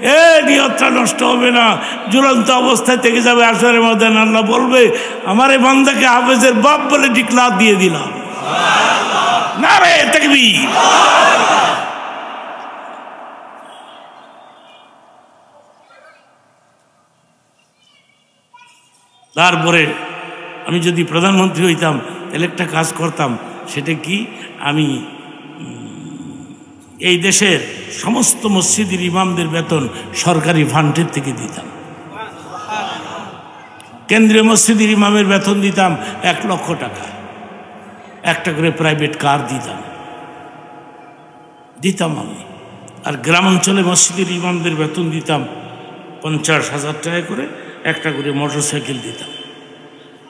এ, নিয়তটা নষ্ট হবে না। ঝুলন্ত অবস্থায় থেকে যাবে আসরের মধ্যে আল্লাহ বলবে, আমার এই বান্দাকে হাফেজের বাপ বলে ডিক্লার দিয়ে দিলাম। না রে দেখবি তারপরে আমি যদি প্রধানমন্ত্রী হইতাম, তাহলে একটা কাজ করতাম, সেটা কি? আমি এই দেশের সমস্ত মসজিদের ইমামদের বেতন সরকারি ফান্ডের থেকে দিতাম। কেন্দ্রীয় মসজিদের ইমামের বেতন দিতাম এক লক্ষ টাকা। একটা করে প্রাইভেট কার দিতাম। দিতাম আমি। আর গ্রামাঞ্চলে মসজিদের ইমামদের বেতন দিতাম পঞ্চাশ হাজার টাকা করে। একটা করে মোটর সাইকেল দিতাম।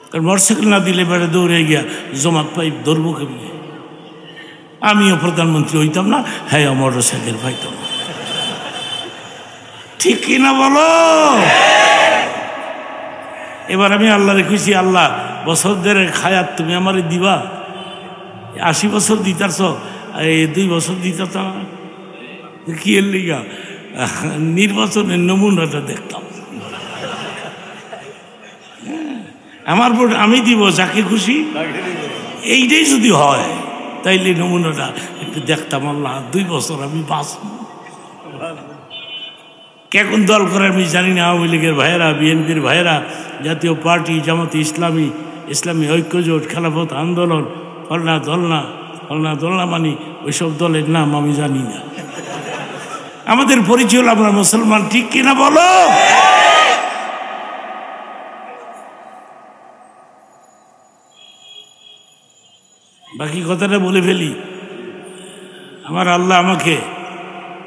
কারণ মোটর সাইকেল না দিলে বেড়ে দৌড়ে গিয়া জমাত পাই ধরবো কেমনি? আমিও প্রধানমন্ত্রী হইতাম না হ্যাঁ মোটর সাইকেল পাইতাম। ঠিক কিনা বলো? এবার আমি আল্লাহরে খুশি আল্লাহ, বছর ধরে খায়াত তুমি আমারে দিবা। আশি বছর দিতারছ, এই দুই বছর দিতাম না। কি এর লিগা? নির্বাচনের নমুনাটা দেখতাম। আমার ভোট আমি দিব, যাকে খুশি। এইটাই যদি হয়, তাইলে নমুনাটা একটু দেখতাম, আল্লাহ, দুই বছর আমি বাঁচব। কেমন দল করে আমি জানি না, আওয়ামী লীগের ভাইয়েরা, বিএনপির ভাইয়েরা, জাতীয় পার্টি, জামাতে ইসলামী ইসলামী ঐক্যজোট, খেলাফত আন্দোলন, ফলনা দলনা ফলনা দলনা মানি, ওইসব দলের নাম আমি জানি না। আমাদের পরিচয় আমরা মুসলমান, ঠিক কিনা বলো? বাকি কথাটা বলে ফেলি। আমার আল্লাহ আমাকে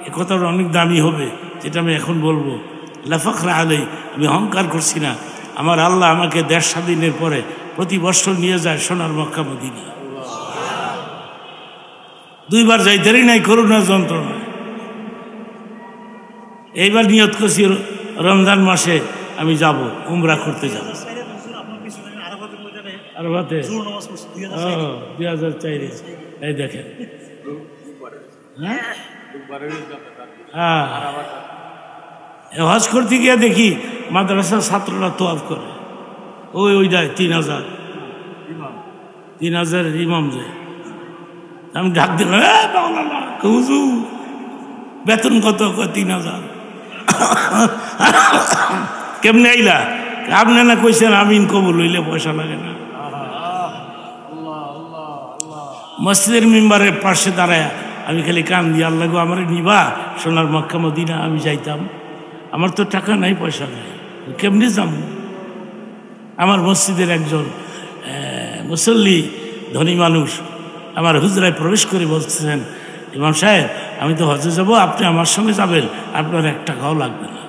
এ কথাটা অনেক দামি হবে, যেটা আমি এখন বলব। লাফাকরা আলাই আমি অহংকার করছি না। আমার আল্লাহ আমাকে দেড় স্বাধীনের পরে প্রতি বছর নিয়ে যায় সোনার মক্কা মদিনা দুইবার যাইতেরই নাই, করোনা যন্ত্রণা এইবার নিয়ত করছি, রমজান মাসে আমি যাব, উমরা করতে যাব। দুই হাজার চাইরে এই দেখেন। হ্যাঁ? হ্যাঁ। হজ করতে গিয়ে দেখি মাদ্রাসার ছাত্ররা তোয়াফ করে। ওই ওই যায় তিন হাজার। তিন হাজার ইমাম যায় আমি ডাক দিলাম "এ মাওলানা, হুজুর, বেতন কত? তিন হাজার। কেমনে আইলা? আপনি না কইছেন আমিন কবুল হইলে পয়সা লাগে না। মসজিদের মেম্বারের পাশে দাঁড়ায় আমি খালি কান দিয়ে আল্লাহ আমার নিবা, সোনার মক্কা, মদিনা, আমি যাইতাম। আমার তো টাকা নাই, পয়সা নাই কেমনি যাম আমার মসজিদের একজন মুসল্লি, ধনী মানুষ আমার হুজরায় প্রবেশ করে বলতেছেন ইমাম সাহেব, আমি তো হজে যাব, আপনি আমার সঙ্গে যাবেন, আপনার এক টাকাও লাগবে না।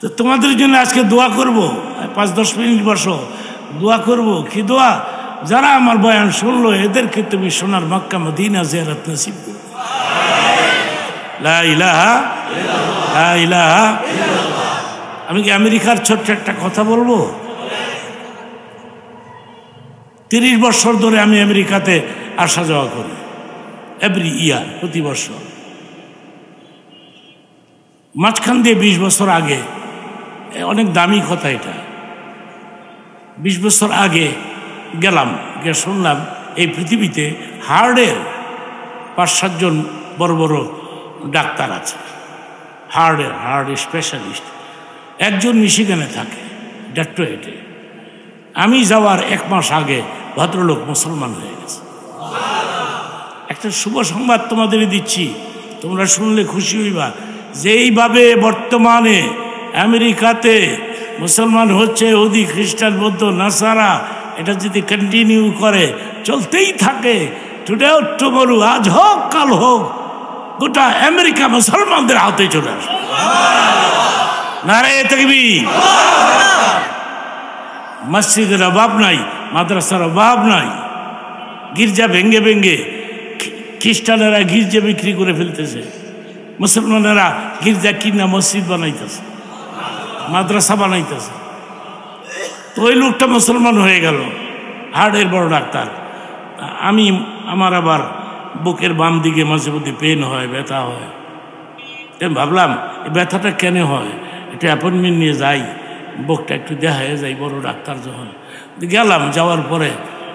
তো তোমাদের জন্য আজকে দোয়া করব, পাঁচ দশ মিনিট বসো, দোয়া করব, কি দোয়া? যারা আমার বয়ান শুনলো, এদেরকে তুমি সোনার মক্কা মদিনা জিয়ারত নসিব আমি কি আমেরিকার ছোট্ট একটা কথা বলব? তিরিশ বছর ধরে আমি আমেরিকাতে আসা যাওয়া করি। এভরি ইয়ার প্রতি বছর। মাঝখান দিয়ে বিশ বছর আগে অনেক দামি কথা এটা। বিশ বছর আগে গেলাম, গিয়ে শুনলাম এই পৃথিবীতে হার্টের পাঁচ সাতজন বড় বড় ডাক্তার আছে। হার্টের, হার্ট স্পেশালিস্ট। একজন মিশিগানে থাকে, ডেট্রোয়েটে। আমি যাওয়ার এক মাস আগে ভদ্রলোক মুসলমান হয়ে গেছে। একটা শুভ সংবাদ তোমাদের দিচ্ছি। তোমরা শুনলে খুশি হইবা। যেইভাবে বর্তমানে আমেরিকাতে মুসলমান হচ্ছে ওদি খ্রিস্টান, বৌদ্ধ, নাসারা এটা যদি কন্টিনিউ করে, চলতেই থাকে। টুডে টুমরু আজ হোক, কাল হোক, গোটা আমেরিকা মুসলমানদের হাতে চলে আসবে। নারে দেখবি মসজিদের অভাব নাই, মাদ্রাসার অভাব নাই। গির্জা ভেঙ্গে ভেঙ্গে খ্রিস্টানেরা গির্জা বিক্রি করে ফেলতেছে। মুসলমানেরা গির্জা কিনা মসজিদ বানাইতেছে, মাদ্রাসা বানাইতেছে। ওই লোকটা মুসলমান হয়ে গেল। হার্টের বড় ডাক্তার। আমি, আমার আবার বুকের বাম দিকে মাঝে মধ্যে পেন হয়, ব্যথা হয়। আমি ভাবলাম ব্যথাটা কেন হয়? একটু অ্যাপয়েন্টমেন্ট নিয়ে যাই। বুকটা একটু দেখা যাই বড় ডাক্তার যখন। গেলাম, যাওয়ার পরে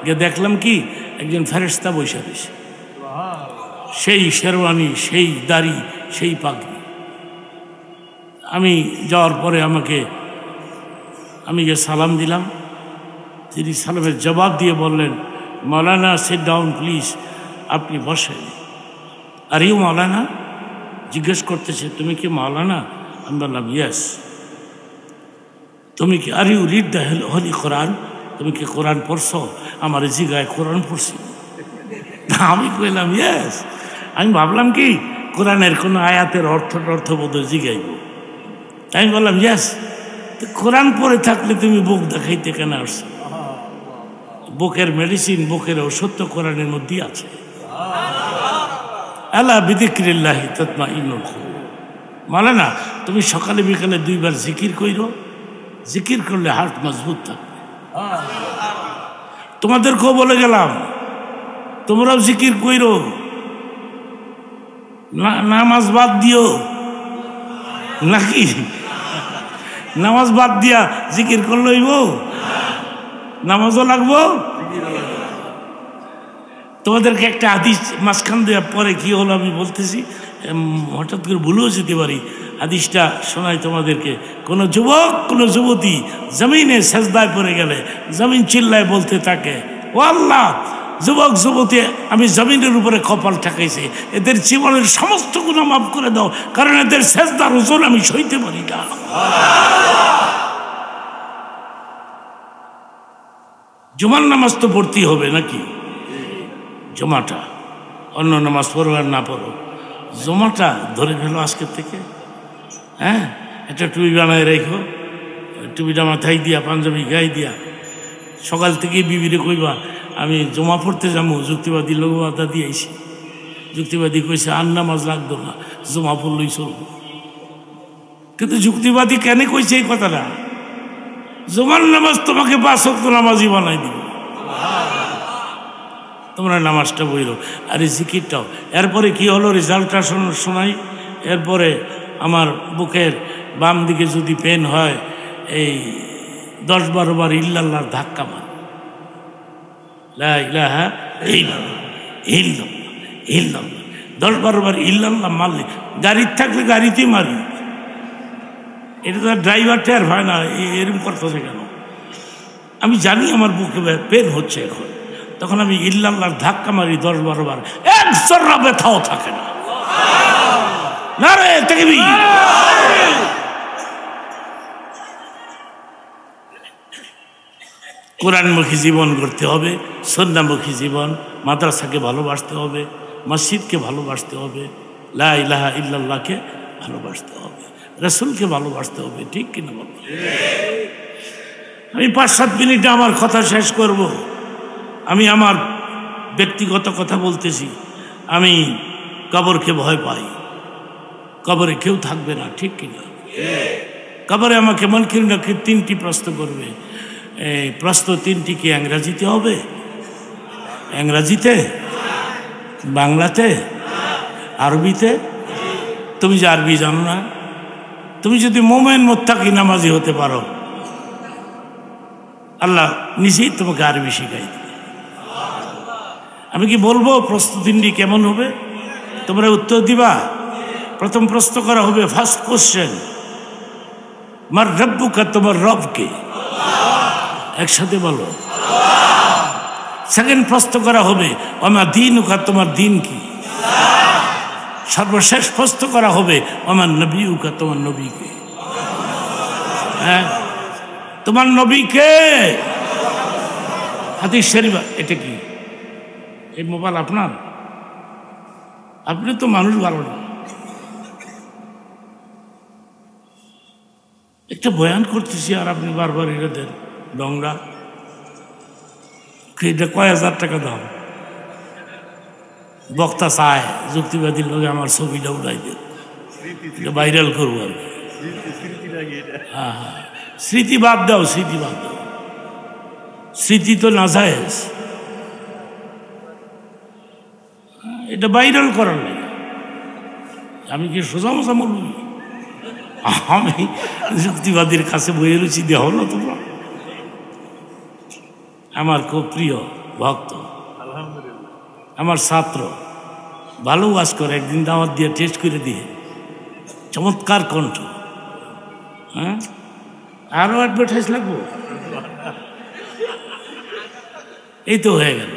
গিয়ে দেখলাম কি, একজন ফেরেস্তা বসে রয়েছে। সেই শেরওয়ানি, সেই দাড়ি, সেই পাগড়ি। আমি যাওয়ার পরে আমাকে আমি গিয়ে সালাম দিলাম, তিনি সালামের জবাব দিয়ে বললেন মৌলানা সিট ডাউন প্লিজ আপনি বসেন। আর ইউ মৌলানা জিজ্ঞেস করতেছে, তুমি কি মৌলানা আমি বললাম ইয়েস তুমি কি are you read the holy Quran তুমি কি কোরআন পড়ছো? আমার জিগায় কোরআন পড়ছি। আমি কইলাম ইয়েস আমি ভাবলাম কি কোরআনের কোনো আয়াতের অর্থ অর্থ বোধ জিগাইব। আমি বললাম ইয়েস কোরআন পড়ে থাকলে তুমি বুক দেখাইতে কেন আসছো? বুকের মেডিসিন বুকের ওষুধ তো কোরআনের মধ্যেই আছে। আল্লাহ বিদিক্রিল্লাহি তৎমা ইনুল মানে না, তুমি সকালে বিকালে দুইবার জিকির কইরো। জিকির করলে হার্ট মজবুত থাকবে। তোমাদেরকেও বলে গেলাম, তোমরাও জিকির কইরো। নামাজ বাদ দিও। নাকি? নামাজ বাদ দিয়া জিকির করলইব নামাজও লাগবো? তোমাদেরকে একটা আদিস মাঝখান দেওয়ার পরে কি হলো আমি বলতেছি। হঠাৎ করে ভুলেও যেতে পারি। আদিসটা শোনাই তোমাদেরকে। কোনো যুবক, কোনো যুবতী জমিনে সেজদায় পড়ে গেলে, জমিন চিল্লায় বলতে থাকে, ও আল্লাহ যুবক, যুবতী, আমি জমিনের উপরে কপাল ঠেকাইছি। এদের জীবনের সমস্ত গুণ মাফ করে দাও, কারণ এদের সেজদার ওজন আমি সইতে পারি না। জুমার নামাজ তো পড়তেই হবে নাকি? জমাটা, অন্য নামাজ পড়ো আর না পড়ো। জমাটা ধরে ফেলো আজকের থেকে। হ্যাঁ? একটা টুপি বানায় রেখো। টুপিটা মাথায় দিয়া, পাঞ্জাবি গায়ে দিয়া। সকাল থেকে বিবিরে কইবা আমি জমা পড়তে যাব, যুক্তিবাদী লঘুবাদা দিয়েছি। যুক্তিবাদী কইছে, আর নামাজ লাগতো না, জমা পড়লই চলবো। কিন্তু যুক্তিবাদী কেন কইছে এই কথাটা? জমার নামাজ তোমাকে পাঁচ নামাজই বানাই দিব। তোমরা নামাজটা বইলো আর এই জিকিরটাও। এরপরে কি হলো রেজাল্টটা শোনাই? এরপরে আমার বুকের বাম দিকে যদি পেন হয়, এই দশ বারো বার ইল্লাল্লাহর ধাক্কা মার। দশ বারো বার ইল্লাল্লাহ মারলে, গাড়ির থাকলে গাড়িতেই মারি এটা তো ড্রাইভার টের হয় না এরকম করতেছে কেন? আমি জানি আমার বুকে পেন হচ্ছে এখন। তখন আমি ইল্লাল্লাহর ধাক্কা মারি দশ বারো বার। এক জর্রা ব্যথাও থাকে না। না রে কোরআনমুখী জীবন করতে হবে সন্ধ্যামুখী জীবন, মাদ্রাসাকে ভালোবাসতে হবে, মসজিদকে ভালোবাসতে হবে, লা ইলাহা ভালোবাসতে হবে, রসুলকে ভালোবাসতে হবে, ঠিক কিনা বল? আমি পাঁচ, সাত মিনিটে আমার কথা শেষ করব। আমি আমার ব্যক্তিগত কথা বলতেছি, আমি কবরকে ভয় পাই। কবরে কেউ থাকবে না, ঠিক কিনা? কবরে আমাকে মনকির নাকি তিনটি প্রশ্ন করবে। এই প্রশ্ন তিনটি কি ইংরাজিতে হবে? ইংরাজিতে? বাংলাতে? আরবিতে? তুমি যে আরবি জানো না। তুমি যদি মোমেন মোত্তাকি নামাজি হতে পারো, আল্লাহ নিজেই তোমাকে আরবি শিখাই আমি কি বলব, প্রশ্ন প্রস্তুতিটি কেমন হবে? তোমরা উত্তর দিবা। প্রথম প্রশ্ন করা হবে ফার্স্ট কোশ্চেন মার রব্বুকা তোমার রবকে? একসাথে বলো। সেকেন্ড প্রশ্ন করা হবে আমার দিন উকা, তোমার দিন কি? সর্বশেষ প্রশ্ন করা হবে আমার নবী উকা, তোমার নবীকে হ্যাঁ? তোমার নবীকে হাদিস শরীফ, এটা কি? এই মোবাইল আপনার? আপনি তো মানুষ ভালো না। একটা বয়ান করতেছি আর আপনি বারবার এটা দেন। ডংরা এটা কয় হাজার টাকা দাম? বক্তা চায়, যুক্তিবাদীর লোক আমার ছবিটা উড়াই দেন। ভাইরাল করব আর হ্যাঁ হ্যাঁ। স্মৃতি বাদ দাও, স্মৃতি বাদ দাও। স্মৃতি তো না যায় এটা ভাইরাল করার লাগে। আমি কি সোজা মোজা বলব? আমি যুক্তিবাদীর কাছে বইয়ে রুচি দেওয়া হলো তোমরা? আমার খুব প্রিয় ভক্ত। আমার ছাত্র। ভালো ওয়াজ করে একদিন দাওয়াত দিয়ে টেস্ট করে দিয়ে। চমৎকার কণ্ঠ। হ্যাঁ? আরও অ্যাডভার্টাইজ লাগবো? এই তো হয়ে গেল।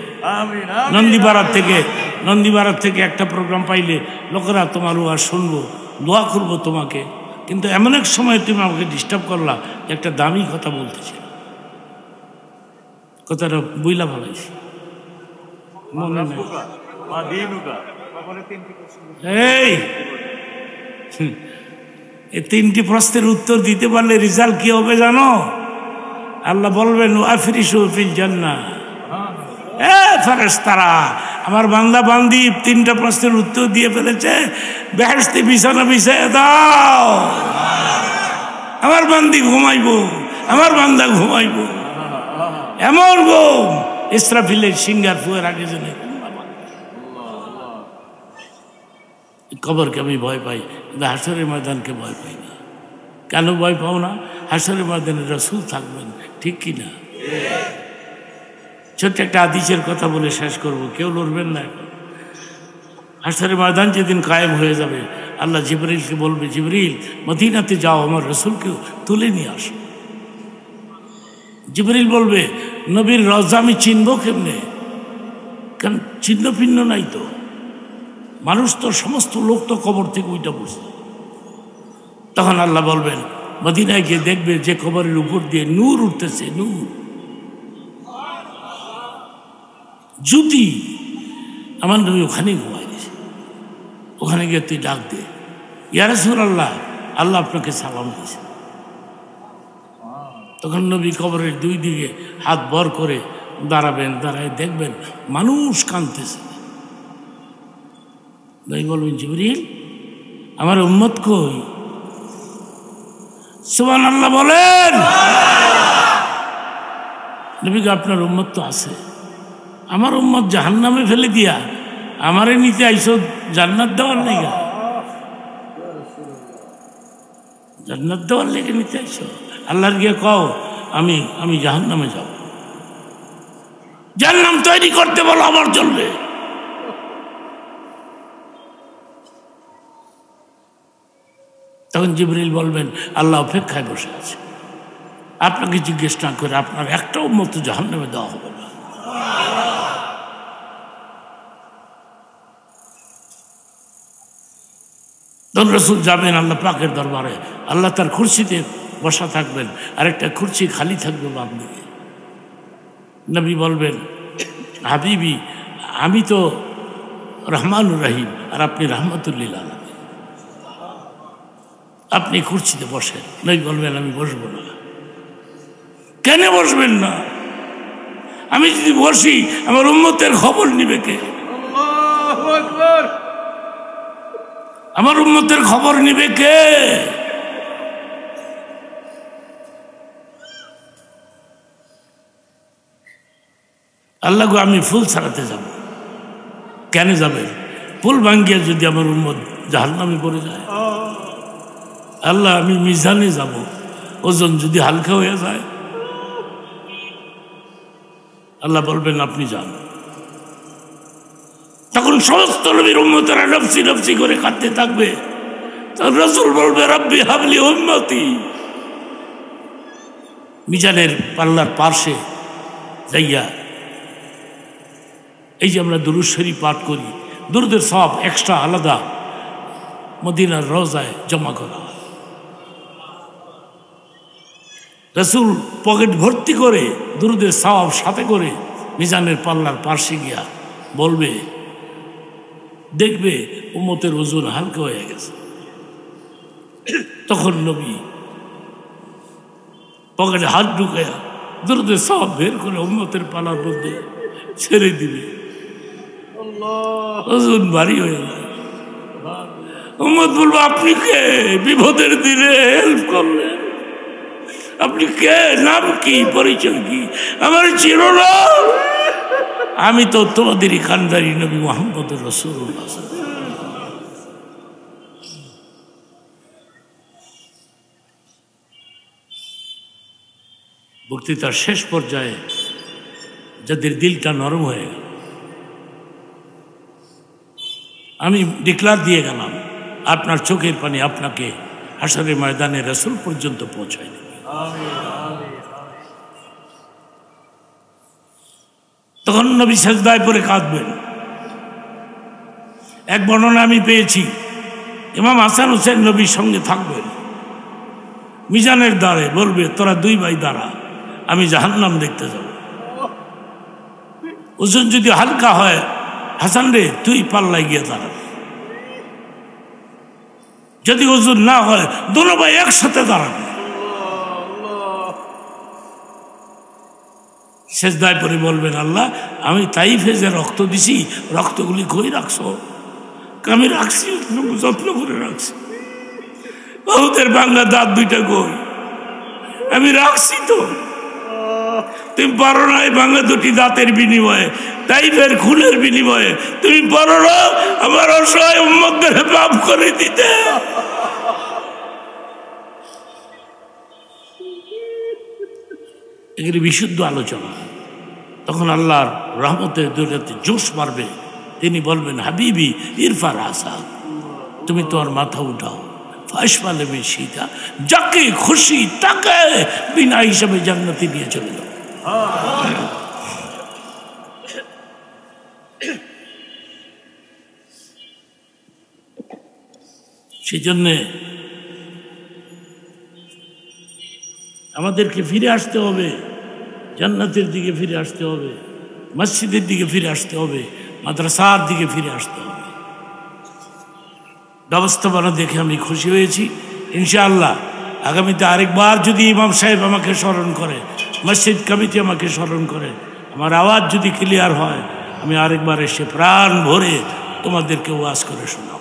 নন্দীপাড়ার থেকে নন্দীপাড়ার থেকে একটা প্রোগ্রাম পাইলে লোকেরা তোমার ওয়াজ শুনব দোয়া করব তোমাকে। কিন্তু এমন এক সময় তুমি আমাকে ডিস্টার্ব করলা একটা দামি কথা বলতেছি কথাটা বুইলা ভালাইছি। মনে নেই। এই! এই তিনটি প্রশ্নের উত্তর দিতে পারলে রেজাল্ট কি হবে জানো? আল্লাহ বলবেন জান্না ফেরেশতারা আমার বান্দা বান্দি তিনটা প্রশ্নের উত্তর দিয়ে ফেলেছে বেহেস্তে বিছানা বিছায় দাও। আমার বান্দি ঘুমাইবো আমার বান্দা ঘুমাইবো। এমন গো ইসরাফিলের সিঙ্গার ফুয়ের আগে জেনে। কবরকে আমি ভয় পাই, কিন্তু হাসরের ময়দানকে ভয় পাই না। কেন ভয় পাও না? হাসরের ময়দানে রসুল থাকবেন, ঠিক কি না? ছোট্ট একটা আদিসের কথা বলে শেষ করব, কেউ লড়বেন না হাসরের ময়দান যেদিন কায়েম হয়ে যাবে, আল্লাহ জিবরিলকে বলবে, জিবরিল, মদিনাতে যাও, আমার রসুলকে তুলে নিয়ে আসো। জিবরিল বলবে, নবীর রজা আমি চিনব কেমনে? কারণ চিহ্ন ভিন্ন নাই তো। মানুষ তো সমস্ত লোক তো কবর থেকে ওইটা বসে তখন আল্লাহ বলবেন, মদিনায় গিয়ে দেখবে যে কবরের উপর দিয়ে নূর উঠতেছে, নূর। যদি আমার নবী ওখানেই ঘুমাই দিয়েছে ওখানে গিয়ে তুই ডাক দে। ইয়ারসুল আল্লাহ আল্লাহ আপনাকে সালাম দিয়েছে। তখন নবী কবরের দুই দিকে হাত বর করে দাঁড়াবেন, দাঁড়ায় দেখবেন মানুষ কাঁদতেছে। নবী বলবেন, জিবরিল, আমার উম্মত কই? সুবান আল্লাহ বলেন নবীকে আপনার উম্মত তো আছে। আমার উম্মত জাহান্নামে ফেলে দিয়া আমারে নিতে আইসো জান্নাত দেওয়ার লেগে? জান্নাত দেওয়ার লেগে নিতে আইসো আল্লাহর গিয়ে কও, আমি আমি জাহান্নামে যাব। জাহান্নাম তৈরি করতে বলো আমার চলবে তখন জিবরিল বলবেন, আল্লাহ অপেক্ষায় বসে আছে। আপনাকে জিজ্ঞেস না করে আপনার একটাও মতো জাহান্নামে দেওয়া হবে না। রসুল যাবেন আল্লাহ পাকের দরবারে। আল্লাহ তার খুরশিতে বসা থাকবেন আরেকটা খুরশি খালি থাকবে বাম দিকে। নবী বলবেন হাবিবি আমি তো রহমানুর রহিম আর আপনি রহমতুল্লিল আলম আপনি কুর্সিতে বসেন নই বলবেন আমি বসবো না। কেন বসবেন না? আমি যদি বসি আমার উন্মতের খবর নিবে কে? আমার উন্মতের খবর নিবে কে? আল্লাহ গো, আমি ফুল ছাড়াতে যাব। কেন যাবে? ফুল ভাঙ্গিয়া যদি আমার উন্মত জাহান্নামে পড়ে যায়। আল্লাহ, আমি মিজানে যাব। ওজন যদি হালকা হয়ে যায়। আল্লাহ বলবেন, আপনি যান। তখন সমস্ত নবীর উম্মতেরা নফসি নফসি করে কাঁদতে থাকবে। রসুল বলবে, রব্বি হাবলি উন্মতি মিজানের পাল্লার পার্শ্বে যাইয়া এই যে আমরা দুরুশ্বরী পাঠ করি, দুরুদের সব এক্সট্রা আলাদা, মদিনার রোজায় জমা করা রসুল পকেট ভর্তি করে দুরুদের সব সাথে করে মিজানের পাল্লার পার্শ্বে গিয়া বলবে, দেখবে উমতের ওজন হালকা হয়ে গেছে। তখন নবী পকেটে হাত ঢুকাইয়া দুরুদের সব বের করে উম্মতের পালার মধ্যে ছেড়ে দিবে। ওজন ভারী হয়ে যায় বলব, আপনি কে? বিপদের দিনে হেল্প করলেন। আপনি কে? নাম কি? পরিচয় কি? আমার না। আমি তো তোমাদেরই কান্দারি নবী মোহাম্মদ রসুল্লাহ বক্তৃতার শেষ পর্যায়ে যাদের দিলটা নরম হয়ে গেল আমি ডিক্লার দিয়ে গেলাম, আপনার চোখের পানি আপনাকে হাসারের ময়দানে রসুল পর্যন্ত পৌঁছায় তখন নবী সেজদায় পরে কাঁদবেন। এক বর্ণনা আমি পেয়েছি, ইমাম হাসান হোসেন নবীর সঙ্গে থাকবেন। মিজানের দ্বারে বলবে, তোরা দুই ভাই দ্বারা আমি জাহান্নাম দেখতে যাব। ওজন যদি হালকা হয় হাসান রে, তুই পাল্লাই গিয়ে দাঁড়াবি যদি ওজন না হয়, দুনো ভাই একসাথে দাঁড়াবে। শেষ দায় পরে বলবেন, আল্লাহ, আমি তাইফে যে রক্ত দিছি, রক্তগুলি কই রাখছো। আমি রাখছি, যত্ন করে রাখছি। বহুদের বাংলা দাঁত দুইটা কই আমি রাখছি তো। তুমি পারো না এই বাংলা দুটি দাঁতের বিনিময়ে টাইপের খুনের বিনিময়ে তুমি না আমার অসহায় উম্মদের মাফ করে দিতে। এগুলি বিশুদ্ধ আলোচনা। তখন আল্লাহর রহমতের দুর্গাতে জোশ মারবে। তিনি বলবেন, হাবিবি ইরফার আসা তুমি তোমার মাথা উঠাও। ফাঁস পালে সীতা যাকে খুশি তাকে বিনা হিসাবে জান্নাতি নিয়ে চলে যাও। সেই জন্যে আমাদেরকে ফিরে আসতে হবে, জান্নাতের দিকে ফিরে আসতে হবে, মসজিদের দিকে ফিরে আসতে হবে, মাদ্রাসার দিকে ফিরে আসতে হবে। ব্যবস্থাপনা দেখে আমি খুশি হয়েছি। ইনশাআল্লাহ আগামীতে আরেকবার যদি ইমাম সাহেব আমাকে স্মরণ করে, মসজিদ কমিটি আমাকে স্মরণ করে, আমার আওয়াজ যদি ক্লিয়ার হয় আমি আরেকবার এসে প্রাণ ভরে তোমাদেরকে ওয়াজ করে শোনাব।